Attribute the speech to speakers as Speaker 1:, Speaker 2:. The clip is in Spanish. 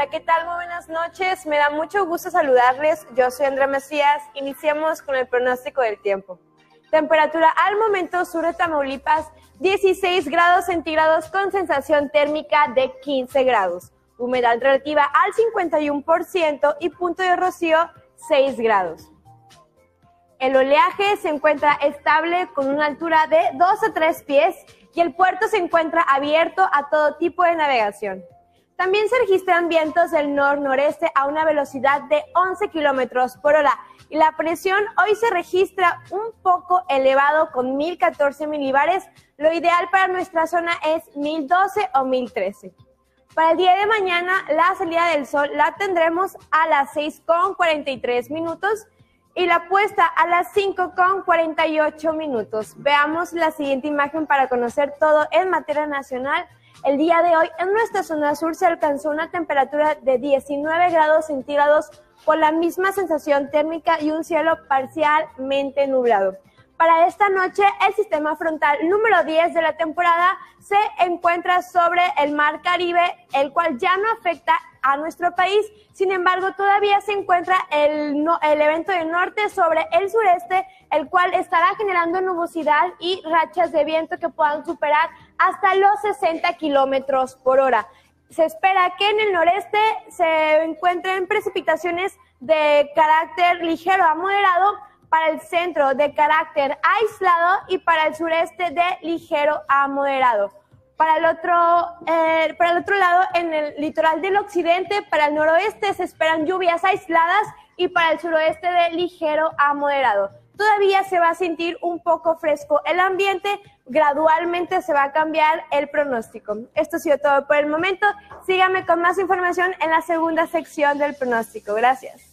Speaker 1: Hola, ¿qué tal? Muy buenas noches. Me da mucho gusto saludarles. Yo soy Andrea Macías. Iniciamos con el pronóstico del tiempo. Temperatura al momento sur de Tamaulipas, 16 grados centígrados con sensación térmica de 15 grados. Humedad relativa al 51% y punto de rocío 6 grados. El oleaje se encuentra estable con una altura de 2 a 3 pies y el puerto se encuentra abierto a todo tipo de navegación. También se registran vientos del nor-noreste a una velocidad de 11 kilómetros por hora y la presión hoy se registra un poco elevado con 1014 milibares. Lo ideal para nuestra zona es 1012 o 1013. Para el día de mañana, la salida del sol la tendremos a las 6 con 43 minutos y la puesta a las 5 con 48 minutos. Veamos la siguiente imagen para conocer todo en materia nacional. El día de hoy en nuestra zona sur se alcanzó una temperatura de 19 grados centígrados con la misma sensación térmica y un cielo parcialmente nublado. Para esta noche, el sistema frontal número 10 de la temporada se encuentra sobre el mar Caribe, el cual ya no afecta a nuestro país. Sin embargo, todavía se encuentra el, el evento del norte sobre el sureste, el cual estará generando nubosidad y rachas de viento que puedan superar hasta los 60 kilómetros por hora. Se espera que en el noreste se encuentren precipitaciones de carácter ligero a moderado para el centro de carácter aislado y para el sureste de ligero a moderado. Para el, otro, eh, para el otro lado, en el litoral del occidente, para el noroeste se esperan lluvias aisladas y para el suroeste de ligero a moderado. Todavía se va a sentir un poco fresco el ambiente, gradualmente se va a cambiar el pronóstico. Esto ha sido todo por el momento. Síganme con más información en la segunda sección del pronóstico. Gracias.